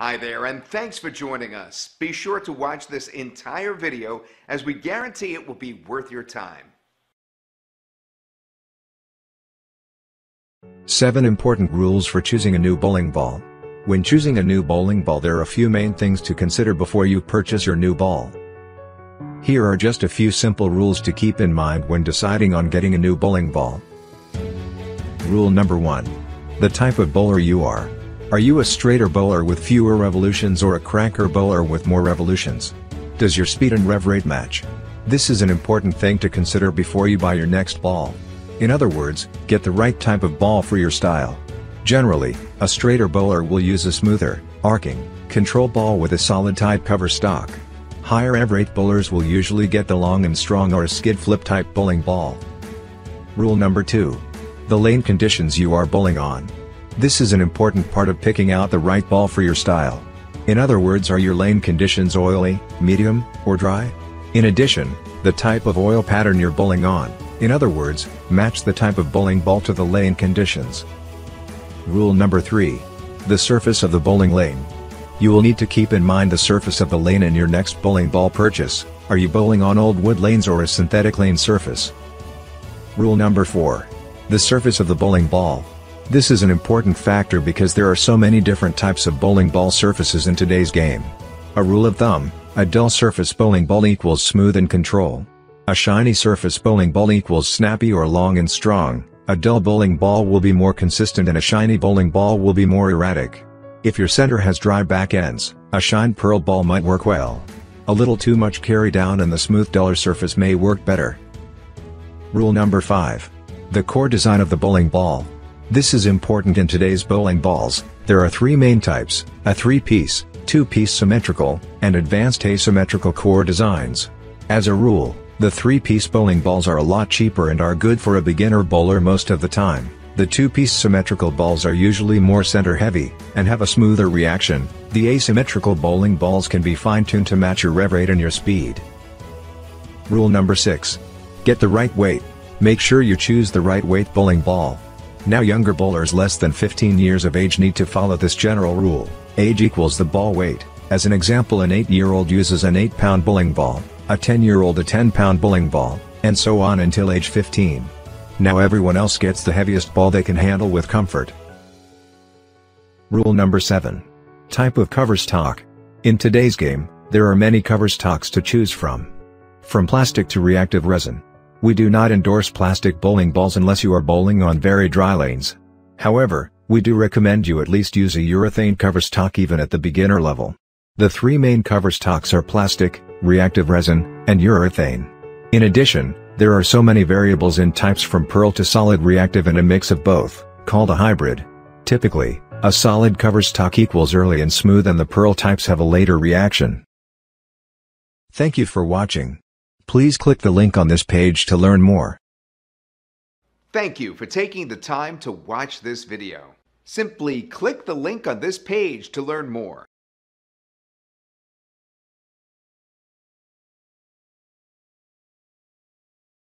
Hi there, and thanks for joining us. Be sure to watch this entire video as we guarantee it will be worth your time. 7 Important Rules for Choosing a New Bowling Ball When choosing a new bowling ball there are a few main things to consider before you purchase your new ball. Here are just a few simple rules to keep in mind when deciding on getting a new bowling ball. Rule number 1. The type of bowler you are. Are you a straighter bowler with fewer revolutions or a cranker bowler with more revolutions? Does your speed and rev rate match? This is an important thing to consider before you buy your next ball. In other words, get the right type of ball for your style. Generally, a straighter bowler will use a smoother, arcing, control ball with a solid tight cover stock. Higher rev rate bowlers will usually get the long and strong or a skid flip type bowling ball. Rule number 2. The lane conditions you are bowling on. This is an important part of picking out the right ball for your style. In other words are your lane conditions oily, medium, or dry? In addition, the type of oil pattern you're bowling on, in other words, match the type of bowling ball to the lane conditions. Rule number 3. The surface of the bowling lane. You will need to keep in mind the surface of the lane in your next bowling ball purchase, are you bowling on old wood lanes or a synthetic lane surface? Rule number 4. The surface of the bowling ball. This is an important factor because there are so many different types of bowling ball surfaces in today's game. A rule of thumb, a dull surface bowling ball equals smooth and control. A shiny surface bowling ball equals snappy or long and strong, a dull bowling ball will be more consistent and a shiny bowling ball will be more erratic. If your center has dry back ends, a shine pearl ball might work well. A little too much carry down and the smooth duller surface may work better. Rule number 5. The core design of the bowling ball. This is important in today's bowling balls, there are three main types, a three-piece, two-piece symmetrical, and advanced asymmetrical core designs. As a rule, the three-piece bowling balls are a lot cheaper and are good for a beginner bowler most of the time. The two-piece symmetrical balls are usually more center-heavy, and have a smoother reaction. The asymmetrical bowling balls can be fine-tuned to match your rev rate and your speed. Rule number 6. Get the right weight. Make sure you choose the right weight bowling ball. Now younger bowlers less than 15 years of age need to follow this general rule, age equals the ball weight, as an example an 8-year-old uses an 8-pound bowling ball, a 10-year-old a 10-pound bowling ball, and so on until age 15. Now everyone else gets the heaviest ball they can handle with comfort. Rule number 7. Type of cover stock. In today's game, there are many cover stocks to choose from. From plastic to reactive resin. We do not endorse plastic bowling balls unless you are bowling on very dry lanes. However, we do recommend you at least use a urethane cover stock even at the beginner level. The three main cover stocks are plastic, reactive resin, and urethane. In addition, there are so many variables in types from pearl to solid reactive and a mix of both, called a hybrid. Typically, a solid cover stock equals early and smooth and the pearl types have a later reaction. Thank you for watching. Please click the link on this page to learn more. Thank you for taking the time to watch this video. Simply click the link on this page to learn more.